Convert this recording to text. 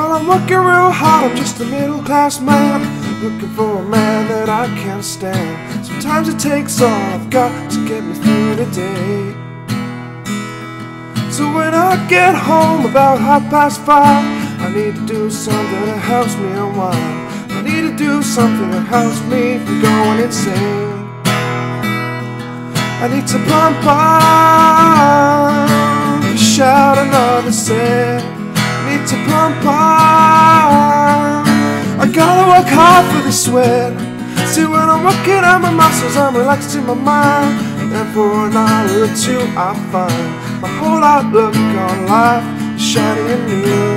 I'm working real hard, I'm just a middle class man. Looking for a man that I can't stand. Sometimes it takes all I've got to get me through the day. So when I get home about half past five, I need to do something that helps me unwind. I need to do something that helps me from going insane. I need to pump on, shout another set. I to pump. I gotta work hard for the sweat. See when I'm working on my muscles, I'm relaxing my mind. And for an hour or two, I find my whole outlook on life is shiny and new.